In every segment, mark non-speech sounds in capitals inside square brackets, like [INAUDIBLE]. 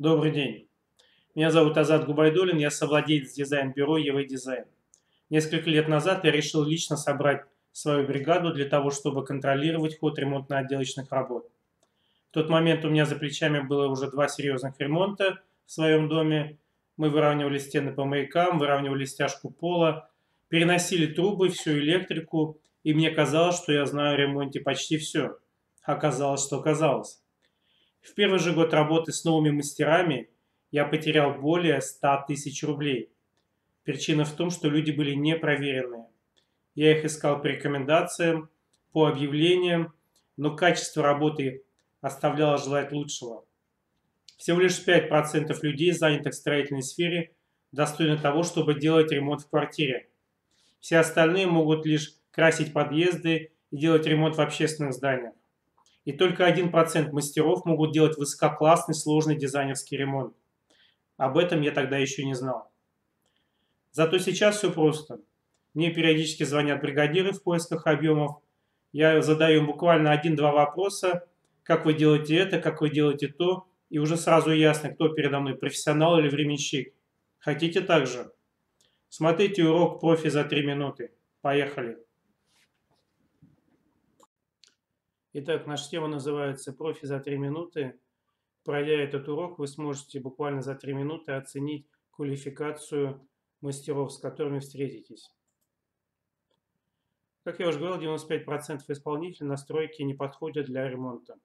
Добрый день. Меня зовут Азат Губайдулин, я совладелец дизайн-бюро ЕВ Дизайн. Несколько лет назад я решил лично собрать свою бригаду для того, чтобы контролировать ход ремонтно-отделочных работ. В тот момент у меня за плечами было уже два серьезных ремонта в своем доме. Мы выравнивали стены по маякам, выравнивали стяжку пола, переносили трубы, всю электрику, и мне казалось, что я знаю о ремонте почти все. Оказалось, что казалось. В первый же год работы с новыми мастерами я потерял более 100 тысяч рублей. Причина в том, что люди были непроверенные. Я их искал по рекомендациям, по объявлениям, но качество работы оставляло желать лучшего. Всего лишь 5% людей, занятых в строительной сфере, достойны того, чтобы делать ремонт в квартире. Все остальные могут лишь красить подъезды и делать ремонт в общественных зданиях. И только 1% мастеров могут делать высококлассный сложный дизайнерский ремонт. Об этом я тогда еще не знал. Зато сейчас все просто. Мне периодически звонят бригадиры в поисках объемов. Я задаю им буквально один-два вопроса. Как вы делаете это, как вы делаете то. И уже сразу ясно, кто передо мной, профессионал или временщик. Хотите так же? Смотрите урок профи за 3 минуты. Поехали. Итак, наша тема называется «Профи за 3 минуты». Пройдя этот урок, вы сможете буквально за 3 минуты оценить квалификацию мастеров, с которыми встретитесь. Как я уже говорил, 95% исполнителей на стройке не подходят для ремонта.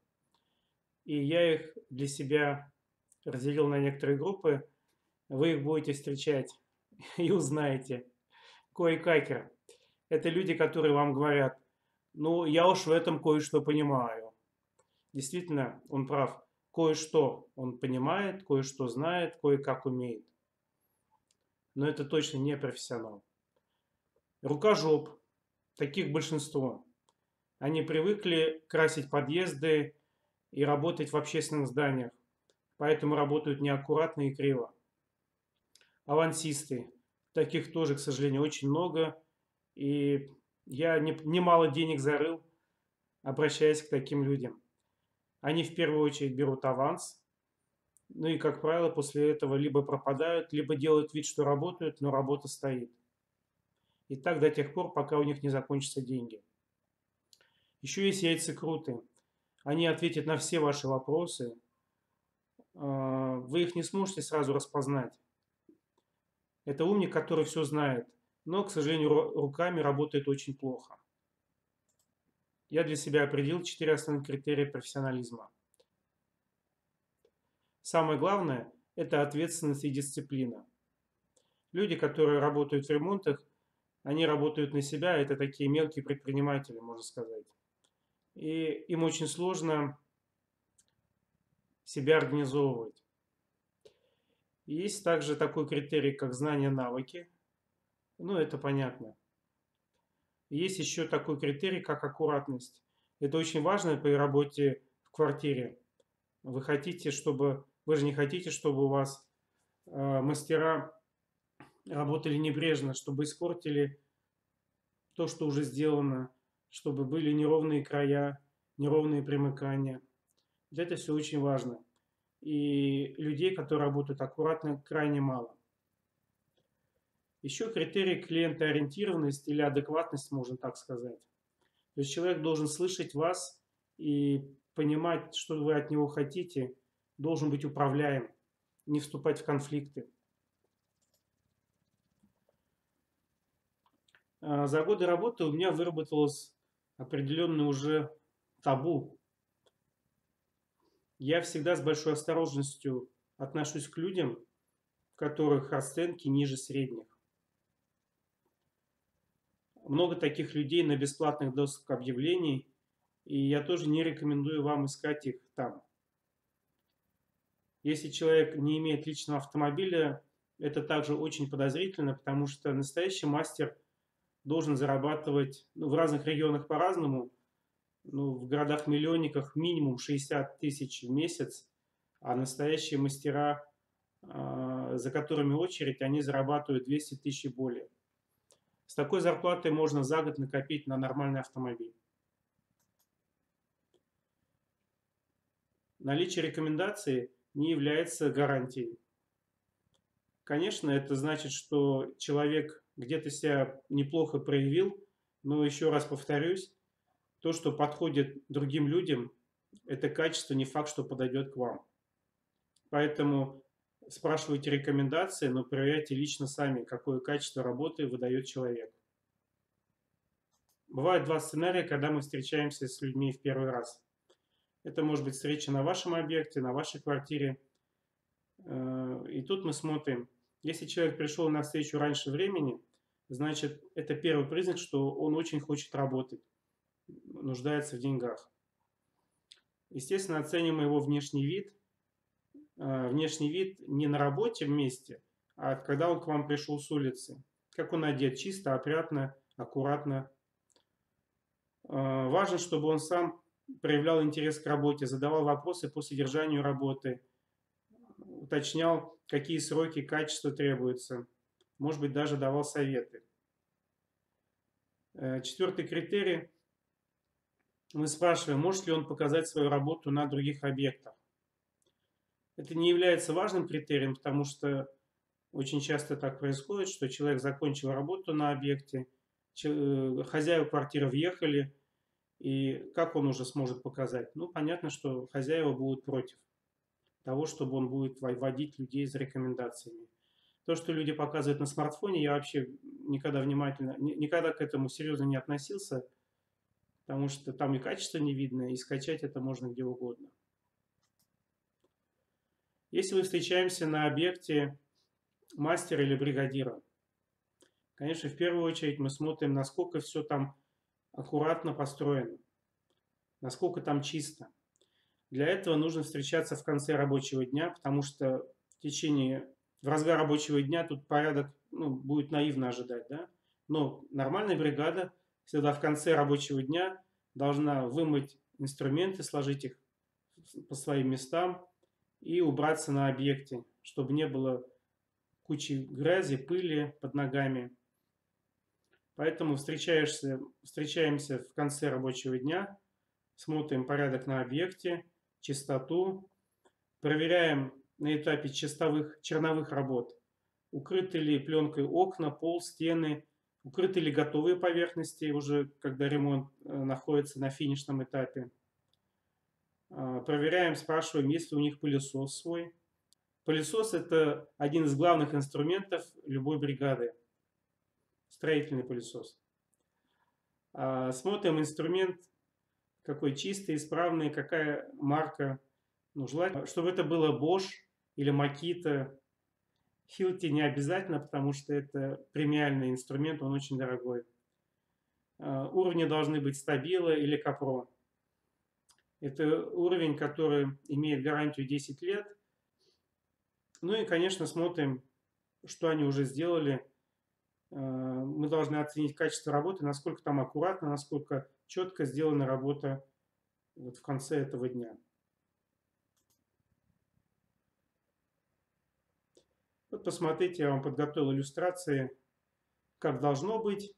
И я их для себя разделил на некоторые группы. Вы их будете встречать [LAUGHS] и узнаете. Кое-какер. Это люди, которые вам говорят, ну, я уж в этом кое-что понимаю. Действительно, он прав. Кое-что он понимает, кое-что знает, кое-как умеет. Но это точно не профессионал. Рукожоп. Таких большинство. Они привыкли красить подъезды и работать в общественных зданиях. Поэтому работают неаккуратно и криво. Авансисты. Таких тоже, к сожалению, очень много. И я немало денег зарыл, обращаясь к таким людям. Они в первую очередь берут аванс, ну и, как правило, после этого либо пропадают, либо делают вид, что работают, но работа стоит. И так до тех пор, пока у них не закончатся деньги. Еще есть яйцекруты. Они ответят на все ваши вопросы. А, вы их не сможете сразу распознать. Это умник, который все знает но, к сожалению, руками работает очень плохо. Я для себя определил четыре основных критерия профессионализма. Самое главное – это ответственность и дисциплина. Люди, которые работают в ремонтах, они работают на себя, это такие мелкие предприниматели, можно сказать. И им очень сложно себя организовывать. Есть также такой критерий, как знания, навыки. Ну, это понятно. Есть еще такой критерий, как аккуратность. Это очень важно при работе в квартире. Вы хотите, чтобы... Вы же не хотите, чтобы у вас э, мастера работали небрежно, чтобы испортили то, что уже сделано, чтобы были неровные края, неровные примыкания. Это все очень важно. И людей, которые работают аккуратно, крайне мало. Еще критерий клиентоориентированность или адекватность, можно так сказать. То есть человек должен слышать вас и понимать, что вы от него хотите, должен быть управляем, не вступать в конфликты. А, за годы работы у меня выработалось определенное уже табу. Я всегда с большой осторожностью отношусь к людям, у которых расценки ниже средних много таких людей на бесплатных досках объявлений, и я тоже не рекомендую вам искать их там. Если человек не имеет личного автомобиля, это также очень подозрительно, потому что настоящий мастер должен зарабатывать ну, в разных регионах по-разному. Ну, в городах-миллионниках минимум 60 тысяч в месяц, а настоящие мастера, а, за которыми очередь, они зарабатывают 200 тысяч и более. С такой зарплатой можно за год накопить на нормальный автомобиль. Наличие рекомендаций не является гарантией. Конечно, это значит, что человек где-то себя неплохо проявил, но еще раз повторюсь, то, что подходит другим людям, это качество не факт, что подойдет к вам. Поэтому спрашивайте рекомендации, но проверяйте лично сами, какое качество работы выдает человек. Бывают два сценария, когда мы встречаемся с людьми в первый раз. Это может быть встреча на вашем объекте, на вашей квартире. Э, и тут мы смотрим, если человек пришел на встречу раньше времени, значит, это первый признак, что он очень хочет работать, нуждается в деньгах. Естественно, оценим его внешний вид. Э, внешний вид не на работе вместе, а когда он к вам пришел с улицы. Как он одет, чисто, опрятно, аккуратно. Э, важно, чтобы он сам проявлял интерес к работе, задавал вопросы по содержанию работы, уточнял, какие сроки, качества требуются, может быть, даже давал советы. Э, четвертый критерий. Мы спрашиваем, может ли он показать свою работу на других объектах. Это не является важным критерием, потому что очень часто так происходит, что человек закончил работу на объекте, э, хозяева квартиры въехали, и как он уже сможет показать? Ну, понятно, что хозяева будут против того, чтобы он будет вводить людей за рекомендациями. То, что люди показывают на смартфоне, я вообще никогда внимательно, никогда к этому серьезно не относился, потому что там и качество не видно, и скачать это можно где угодно. Если мы встречаемся на объекте мастера или бригадира, конечно, в первую очередь мы смотрим, насколько все там аккуратно построено, насколько там чисто. Для этого нужно встречаться в конце рабочего дня, потому что в течение, в разгар рабочего дня тут порядок ну, будет наивно ожидать. Да? Но нормальная бригада всегда в конце рабочего дня должна вымыть инструменты, сложить их по своим местам и убраться на объекте, чтобы не было кучи грязи, пыли под ногами. Поэтому встречаешься, встречаемся в конце рабочего дня, смотрим порядок на объекте, чистоту, проверяем на этапе чистовых, черновых работ, укрыты ли пленкой окна, пол, стены, укрыты ли готовые поверхности, уже когда ремонт э, находится на финишном этапе. А, проверяем, спрашиваем, есть ли у них пылесос свой. Пылесос – это один из главных инструментов любой бригады строительный пылесос. А, смотрим инструмент, какой чистый, исправный, какая марка. Ну, желательно, чтобы это было Bosch или Makita. Hilti не обязательно, потому что это премиальный инструмент, он очень дорогой. А, уровни должны быть стабила или Капро. Это уровень, который имеет гарантию 10 лет. Ну и, конечно, смотрим, что они уже сделали Э, мы должны оценить качество работы, насколько там аккуратно, насколько четко сделана работа вот в конце этого дня. Вот посмотрите, я вам подготовил иллюстрации, как должно быть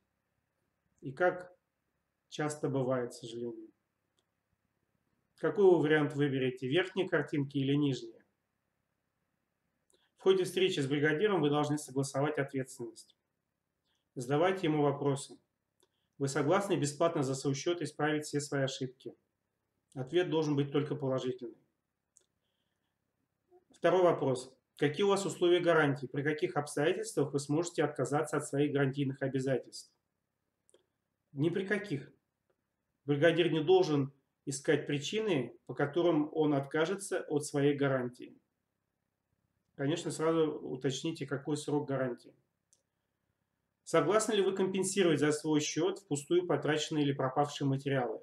и как часто бывает, к сожалению. Какой вариант выберете, верхние картинки или нижние? В ходе встречи с бригадиром вы должны согласовать ответственность. Задавайте ему вопросы. Вы согласны бесплатно за свой счет исправить все свои ошибки? Ответ должен быть только положительный. Второй вопрос. Какие у вас условия гарантии? При каких обстоятельствах вы сможете отказаться от своих гарантийных обязательств? Ни при каких. Бригадир не должен искать причины, по которым он откажется от своей гарантии. Конечно, сразу уточните, какой срок гарантии. Согласны ли вы компенсировать за свой счет впустую потраченные или пропавшие материалы?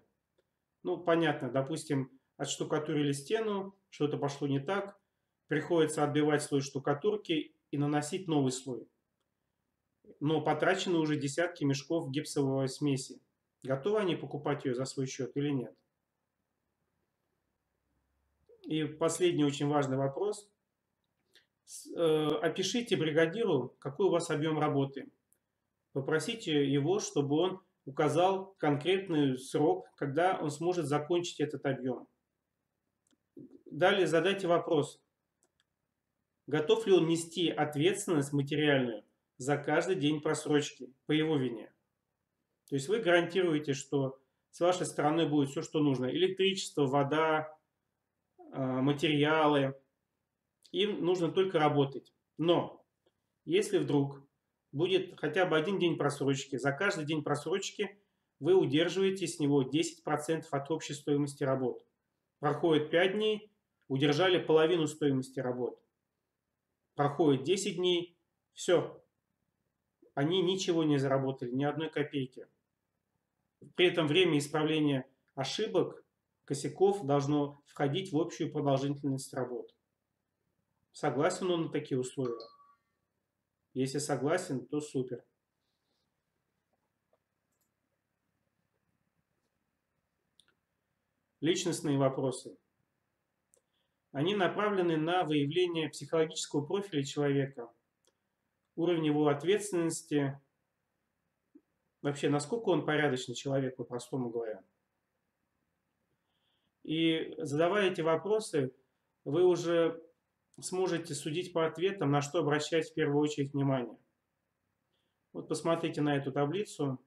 Ну, понятно, допустим, отштукатурили стену, что-то пошло не так, приходится отбивать слой штукатурки и наносить новый слой. Но потрачены уже десятки мешков гипсовой смеси. Готовы они покупать ее за свой счет или нет? И последний очень важный вопрос. Э, опишите бригадиру, какой у вас объем работы – Попросите его, чтобы он указал конкретный срок, когда он сможет закончить этот объем. Далее задайте вопрос, Готов ли он нести ответственность материальную за каждый день просрочки по его вине? То есть вы гарантируете, что с вашей стороны будет все, что нужно. Электричество, вода, материалы. Им нужно только работать. Но если вдруг будет хотя бы один день просрочки, за каждый день просрочки вы удерживаете с него 10% от общей стоимости работ. Проходит 5 дней, удержали половину стоимости работ. Проходит 10 дней, все. Они ничего не заработали, ни одной копейки. При этом время исправления ошибок, косяков должно входить в общую продолжительность работ. Согласен он на такие условия? Если согласен, то супер. Личностные вопросы. Они направлены на выявление психологического профиля человека, уровень его ответственности, вообще, насколько он порядочный человек, по-простому говоря. И задавая эти вопросы, вы уже сможете судить по ответам, на что обращать в первую очередь внимание. Вот посмотрите на эту таблицу.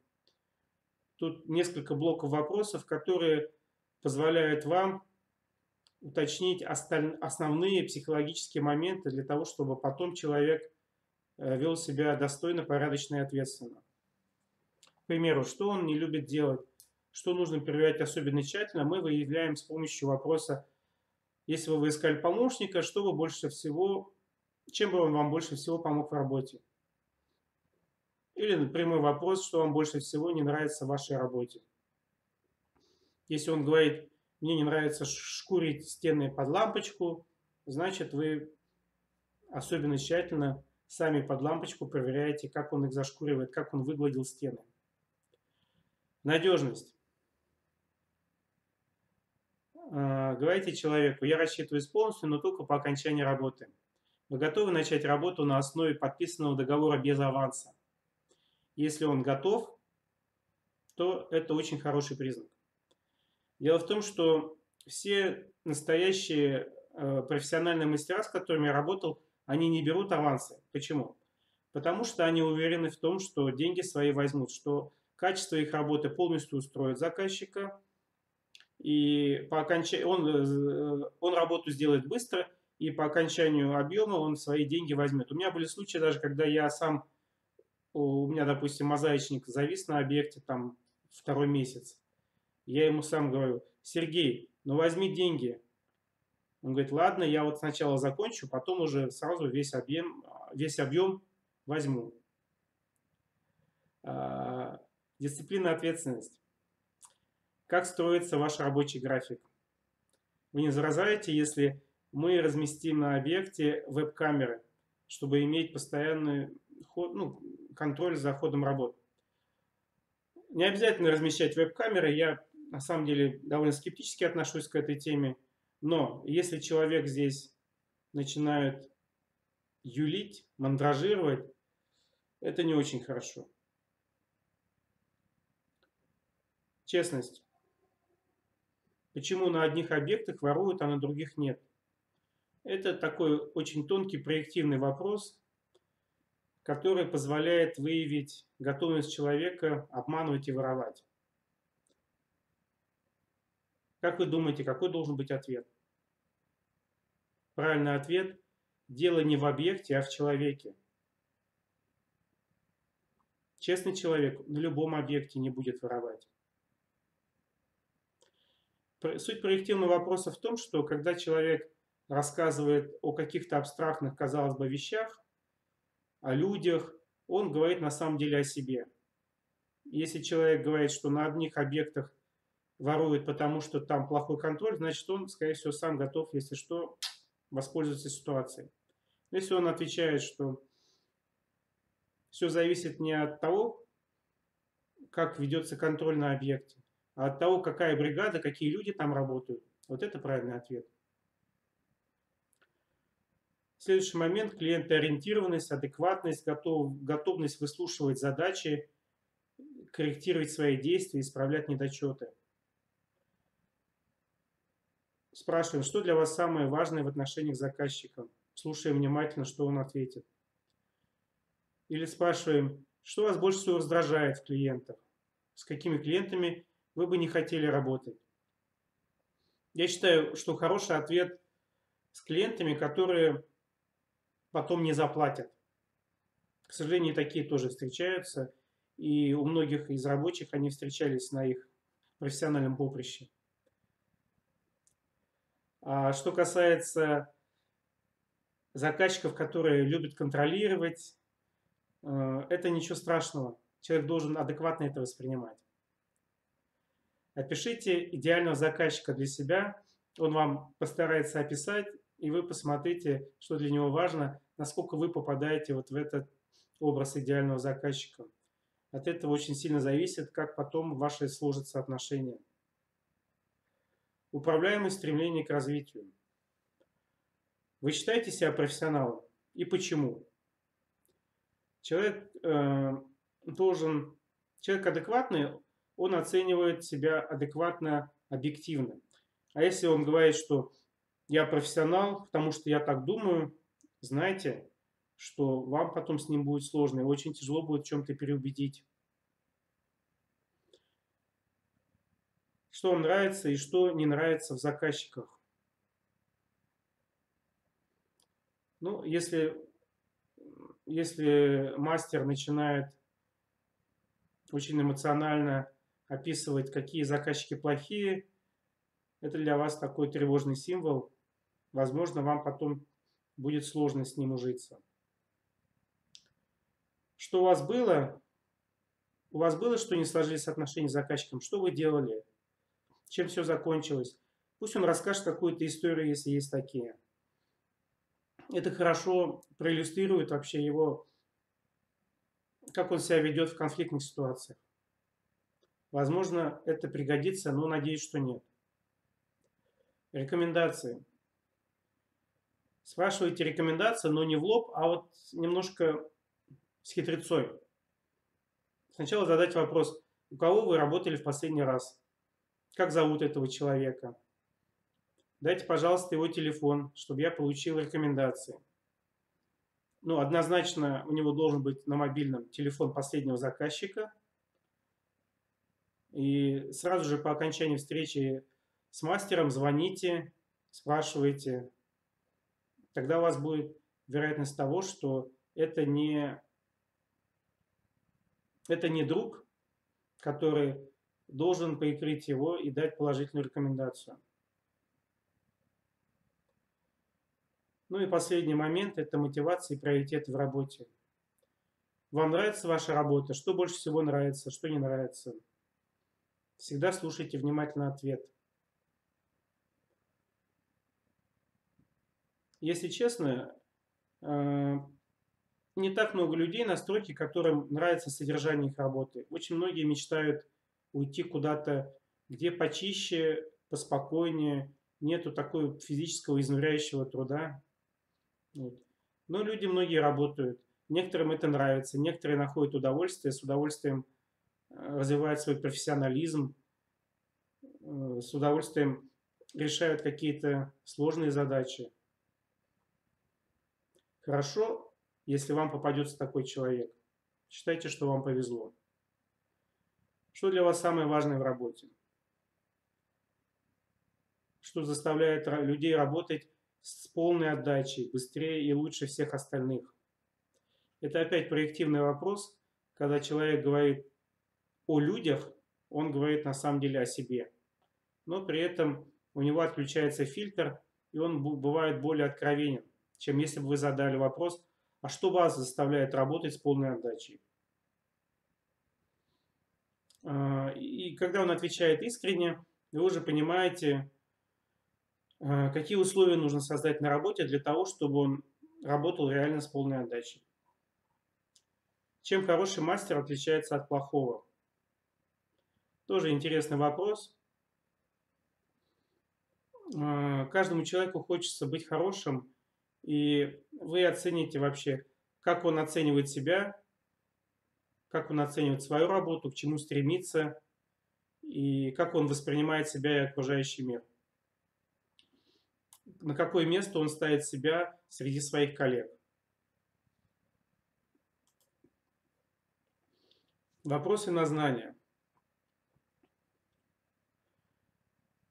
Тут несколько блоков вопросов, которые позволяют вам уточнить основные психологические моменты для того, чтобы потом человек э, вел себя достойно, порядочно и ответственно. К примеру, что он не любит делать, что нужно проверять особенно тщательно, мы выявляем с помощью вопроса, если вы искали помощника, что вы больше всего, чем бы он вам больше всего помог в работе. Или прямой вопрос, что вам больше всего не нравится в вашей работе. Если он говорит, мне не нравится шкурить стены под лампочку, значит вы особенно тщательно сами под лампочку проверяете, как он их зашкуривает, как он выгладил стены. Надежность. А, говорите человеку, я рассчитываю полностью, но только по окончании работы. Вы готовы начать работу на основе подписанного договора без аванса? Если он готов, то это очень хороший признак. Дело в том, что все настоящие э, профессиональные мастера, с которыми я работал, они не берут авансы. Почему? Потому что они уверены в том, что деньги свои возьмут, что качество их работы полностью устроит заказчика, и по окончанию он, э, он работу сделает быстро, и по окончанию объема он свои деньги возьмет. У меня были случаи даже, когда я сам, у меня, допустим, мозаичник завис на объекте там второй месяц. Я ему сам говорю, Сергей, ну возьми деньги. Он говорит, ладно, я вот сначала закончу, потом уже сразу весь объем, весь объем возьму. А, дисциплина, ответственность. Как строится ваш рабочий график? Вы не возражаете, если мы разместим на объекте веб-камеры, чтобы иметь постоянный ход, ну, контроль за ходом работ. Не обязательно размещать веб-камеры, я на самом деле довольно скептически отношусь к этой теме, но если человек здесь начинает юлить, мандражировать, это не очень хорошо. Честность. Почему на одних объектах воруют, а на других нет? Это такой очень тонкий проективный вопрос, который позволяет выявить готовность человека обманывать и воровать. Как вы думаете, какой должен быть ответ? Правильный ответ – дело не в объекте, а в человеке. Честный человек на любом объекте не будет воровать. Суть проективного вопроса в том, что когда человек рассказывает о каких-то абстрактных, казалось бы, вещах, о людях, он говорит на самом деле о себе. Если человек говорит, что на одних объектах ворует, потому что там плохой контроль, значит он, скорее всего, сам готов, если что, воспользоваться ситуацией. Если он отвечает, что все зависит не от того, как ведется контроль на объекте, от того, какая бригада, какие люди там работают. Вот это правильный ответ. Следующий момент – клиентоориентированность, адекватность, готов, готовность выслушивать задачи, корректировать свои действия, исправлять недочеты. Спрашиваем, что для вас самое важное в отношениях с заказчиком? слушаем внимательно, что он ответит. Или спрашиваем, что вас больше всего раздражает в клиентах? С какими клиентами вы бы не хотели работать? Я считаю, что хороший ответ с клиентами, которые потом не заплатят. К сожалению, такие тоже встречаются, и у многих из рабочих они встречались на их профессиональном поприще. А что касается заказчиков, которые любят контролировать, э, это ничего страшного. Человек должен адекватно это воспринимать. Опишите идеального заказчика для себя, он вам постарается описать, и вы посмотрите, что для него важно, насколько вы попадаете вот в этот образ идеального заказчика. От этого очень сильно зависит, как потом ваши сложатся отношения. Управляемое стремление к развитию. Вы считаете себя профессионалом? И почему? Человек э, должен, человек адекватный, он оценивает себя адекватно, объективно. А если он говорит, что я профессионал, потому что я так думаю, знаете, что вам потом с ним будет сложно и очень тяжело будет в чем-то переубедить. Что вам нравится и что не нравится в заказчиках. Ну, если, если мастер начинает очень эмоционально описывать, какие заказчики плохие, это для вас такой тревожный символ. Возможно, вам потом будет сложно с ним ужиться. Что у вас было? У вас было, что не сложились отношения с заказчиком? Что вы делали? Чем все закончилось? Пусть он расскажет какую-то историю, если есть такие. Это хорошо проиллюстрирует вообще его, как он себя ведет в конфликтных ситуациях. Возможно, это пригодится, но надеюсь, что нет. Рекомендации. Спрашивайте рекомендации, но не в лоб, а вот немножко с хитрецой. Сначала задать вопрос, у кого вы работали в последний раз? Как зовут этого человека? Дайте, пожалуйста, его телефон, чтобы я получил рекомендации. Ну, однозначно у него должен быть на мобильном телефон последнего заказчика. И сразу же по окончании встречи с мастером звоните, спрашивайте. Тогда у вас будет вероятность того, что это не это не друг, который должен прикрыть его и дать положительную рекомендацию. Ну и последний момент – это мотивация и приоритеты в работе. Вам нравится ваша работа? Что больше всего нравится, что не нравится? Всегда слушайте внимательно ответ. Если честно, э, не так много людей на стройке, которым нравится содержание их работы. Очень многие мечтают уйти куда-то, где почище, поспокойнее, нету такого физического изнуряющего труда. Вот. Но люди многие работают. Некоторым это нравится, некоторые находят удовольствие, с удовольствием развивают свой профессионализм, э, с удовольствием решают какие-то сложные задачи. Хорошо если вам попадется такой человек. Считайте, что вам повезло. Что для вас самое важное в работе? Что заставляет людей работать с полной отдачей, быстрее и лучше всех остальных? Это опять проективный вопрос, когда человек говорит о людях, он говорит на самом деле о себе. Но при этом у него отключается фильтр, и он бывает более откровенен, чем если бы вы задали вопрос, а что вас заставляет работать с полной отдачей. А, и когда он отвечает искренне, вы уже понимаете, а, какие условия нужно создать на работе для того, чтобы он работал реально с полной отдачей. Чем хороший мастер отличается от плохого? Тоже интересный вопрос. А, каждому человеку хочется быть хорошим, и вы оцените вообще, как он оценивает себя, как он оценивает свою работу, к чему стремится, и как он воспринимает себя и окружающий мир. на какое место он ставит себя среди своих коллег. Вопросы на знания.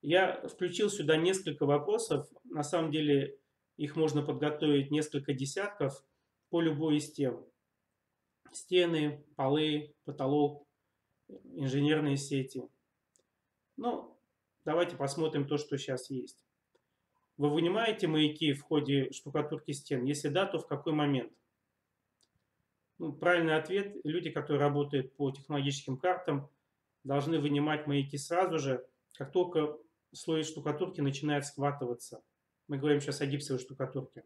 Я включил сюда несколько вопросов. На самом деле их можно подготовить несколько десятков по любой из тем. Стены, полы, потолок, инженерные сети. Ну, давайте посмотрим то, что сейчас есть. Вы вынимаете маяки в ходе штукатурки стен? Если да, то в какой момент? Ну, правильный ответ. Люди, которые работают по технологическим картам, должны вынимать маяки сразу же, как только слой штукатурки начинает схватываться. Мы говорим сейчас о гипсовой штукатурке.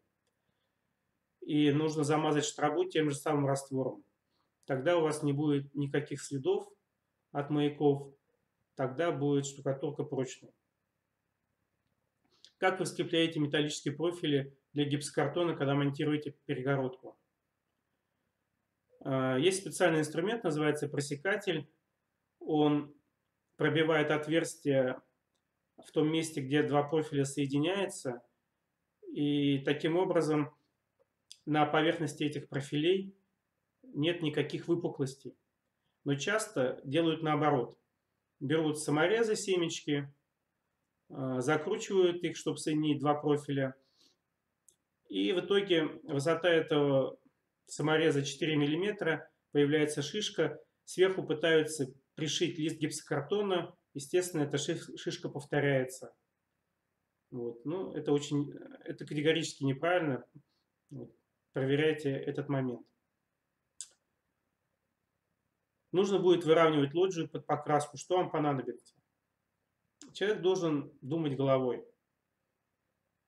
И нужно замазать штрабу тем же самым раствором. Тогда у вас не будет никаких следов от маяков. Тогда будет штукатурка прочной. Как вы скрепляете металлические профили для гипсокартона, когда монтируете перегородку? А, есть специальный инструмент, называется просекатель. Он пробивает отверстие в том месте, где два профиля соединяются. И таким образом на поверхности этих профилей нет никаких выпуклостей. Но часто делают наоборот. Берут саморезы, семечки, а, закручивают их, чтобы соединить два профиля. И в итоге высота этого самореза 4 мм, появляется шишка, сверху пытаются пришить лист гипсокартона, естественно, эта шишка повторяется. Вот. Ну, это очень, это категорически неправильно. Вот. Проверяйте этот момент. Нужно будет выравнивать лоджию под покраску. Что вам понадобится? Человек должен думать головой.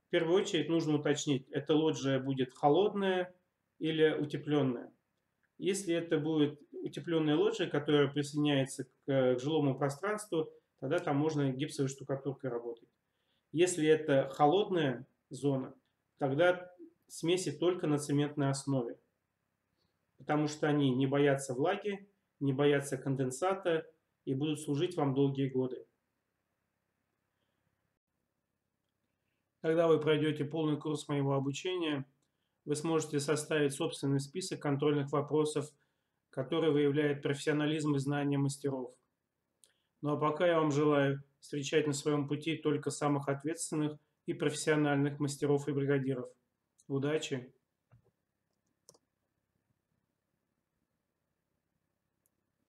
В первую очередь нужно уточнить, эта лоджия будет холодная или утепленная. Если это будет утепленная лоджия, которая присоединяется к, к жилому пространству, тогда там можно гипсовой штукатуркой работать. Если это холодная зона, тогда смеси только на цементной основе, потому что они не боятся влаги, не боятся конденсата и будут служить вам долгие годы. Когда вы пройдете полный курс моего обучения, вы сможете составить собственный список контрольных вопросов, который выявляет профессионализм и знания мастеров. Ну а пока я вам желаю встречать на своем пути только самых ответственных и профессиональных мастеров и бригадиров. Удачи!